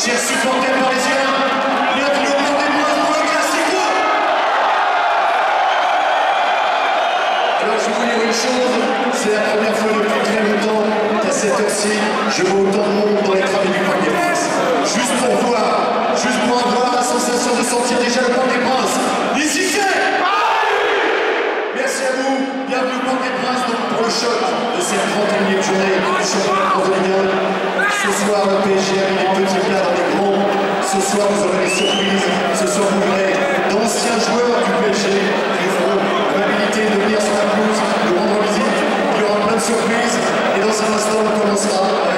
chers supporters parisiens, bienvenue au Parc des pour le Classico Alors je vous dire une chose, c'est la première fois depuis très longtemps qu'à cette heure-ci, je vois autant de monde dans les travées du Parc des Princes. Juste pour voir, juste pour avoir la sensation de sentir déjà le Parc des Princes. Ici c'est Merci à vous, bienvenue au Parc des Princes pour le choc de cette 31e journée du championnat de France de Ligue 1. Ce soir, le PSG soir, vous aurez des surprises. Ce soir, vous verrez d'anciens joueurs du PSG qui feront l'habilité de venir sur la pelouse, de rendre visite. Il y aura plein de surprises. Et dans un instant, on commencera